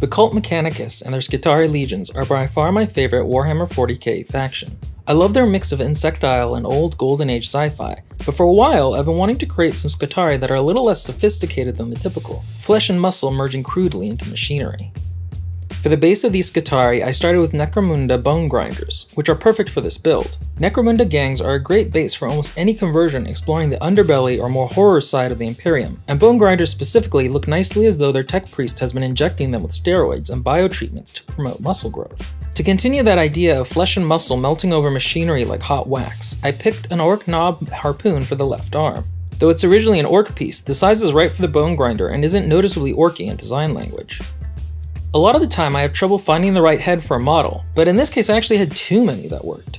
but Cult Mechanicus and their Skitarii legions are by far my favorite Warhammer 40k faction. I love their mix of insectile and old Golden Age sci-fi, but for a while I've been wanting to create some Skitarii that are a little less sophisticated than the typical, flesh and muscle merging crudely into machinery. For the base of these Skitarii, I started with Necromunda Bone Grinders, which are perfect for this build. Necromunda gangs are a great base for almost any conversion exploring the underbelly or more horror side of the Imperium, and Bone Grinders specifically look nicely as though their tech priest has been injecting them with steroids and biotreatments to promote muscle growth. To continue that idea of flesh and muscle melting over machinery like hot wax, I picked an orc knob harpoon for the left arm. Though it's originally an orc piece, the size is right for the bone grinder and isn't noticeably orky in design language. A lot of the time I have trouble finding the right head for a model, but in this case I actually had too many that worked.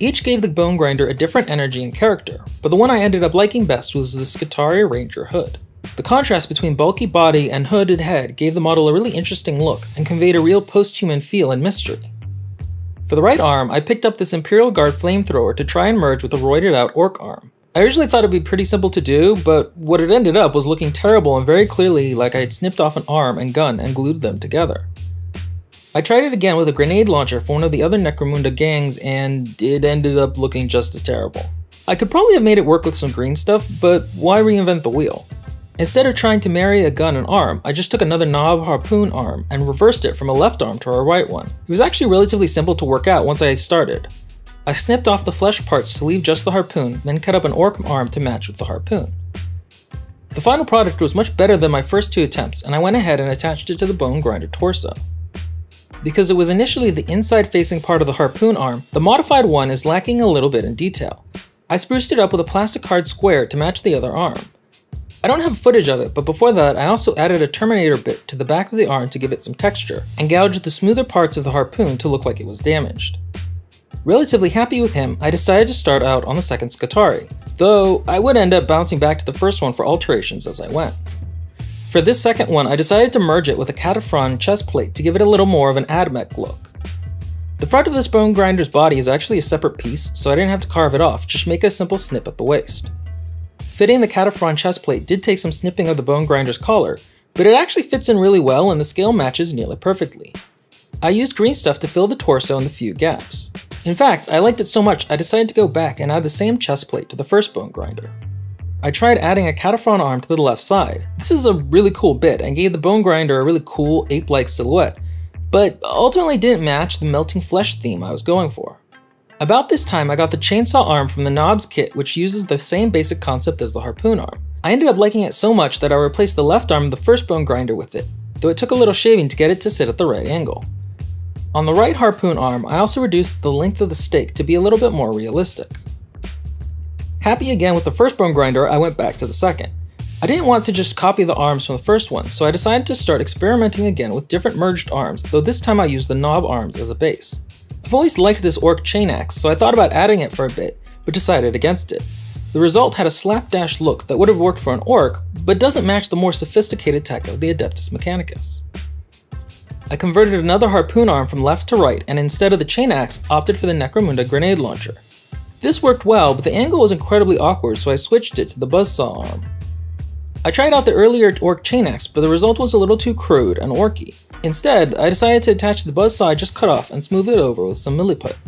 Each gave the Bone Grinder a different energy and character, but the one I ended up liking best was the Skitarii Ranger hood. The contrast between bulky body and hooded head gave the model a really interesting look and conveyed a real post-human feel and mystery. For the right arm, I picked up this Imperial Guard flamethrower to try and merge with a roided out orc arm. I originally thought it'd be pretty simple to do, but what it ended up was looking terrible and very clearly like I had snipped off an arm and gun and glued them together. I tried it again with a grenade launcher for one of the other Necromunda gangs and it ended up looking just as terrible. I could probably have made it work with some green stuff, but why reinvent the wheel? Instead of trying to marry a gun and arm, I just took another knob harpoon arm and reversed it from a left arm to a right one. It was actually relatively simple to work out once I started. I snipped off the flesh parts to leave just the harpoon, then cut up an orc arm to match with the harpoon. The final product was much better than my first two attempts, and I went ahead and attached it to the bone grinder torso. Because it was initially the inside facing part of the harpoon arm, the modified one is lacking a little bit in detail. I spruced it up with a plastic card square to match the other arm. I don't have footage of it, but before that I also added a Terminator bit to the back of the arm to give it some texture, and gouged the smoother parts of the harpoon to look like it was damaged. Relatively happy with him, I decided to start out on the second Skitarii, though I would end up bouncing back to the first one for alterations as I went. For this second one, I decided to merge it with a Kataphron chest plate to give it a little more of an AdMech look. The front of this bone grinder's body is actually a separate piece, so I didn't have to carve it off, just make a simple snip at the waist. Fitting the Kataphron chest plate did take some snipping of the bone grinder's collar, but it actually fits in really well and the scale matches nearly perfectly. I used green stuff to fill the torso and the few gaps. In fact, I liked it so much I decided to go back and add the same chest plate to the first bone grinder. I tried adding a Kataphron arm to the left side. This is a really cool bit and gave the bone grinder a really cool ape-like silhouette, but ultimately didn't match the melting flesh theme I was going for. About this time, I got the chainsaw arm from the Nobz kit, which uses the same basic concept as the harpoon arm. I ended up liking it so much that I replaced the left arm of the first bone grinder with it, though it took a little shaving to get it to sit at the right angle. On the right harpoon arm, I also reduced the length of the stake to be a little bit more realistic. Happy again with the first bone grinder, I went back to the second. I didn't want to just copy the arms from the first one, so I decided to start experimenting again with different merged arms, though this time I used the knob arms as a base. I've always liked this orc chain axe, so I thought about adding it for a bit, but decided against it. The result had a slapdash look that would have worked for an orc, but doesn't match the more sophisticated tech of the Adeptus Mechanicus. I converted another harpoon arm from left to right, and instead of the chain axe, opted for the Necromunda grenade launcher. This worked well, but the angle was incredibly awkward, so I switched it to the buzzsaw arm. I tried out the earlier orc chain axe, but the result was a little too crude and orky. Instead, I decided to attach the buzzsaw I just cut off and smooth it over with some milliput.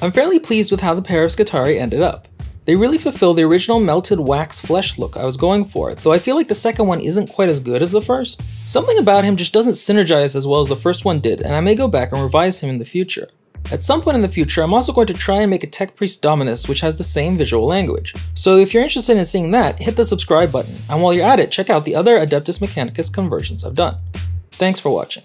I'm fairly pleased with how the pair of Skitarii ended up. They really fulfill the original melted wax flesh look I was going for, though I feel like the second one isn't quite as good as the first. Something about him just doesn't synergize as well as the first one did, and I may go back and revise him in the future. At some point in the future, I'm also going to try and make a Tech Priest Dominus which has the same visual language. So if you're interested in seeing that, hit the subscribe button, and while you're at it, check out the other Adeptus Mechanicus conversions I've done. Thanks for watching.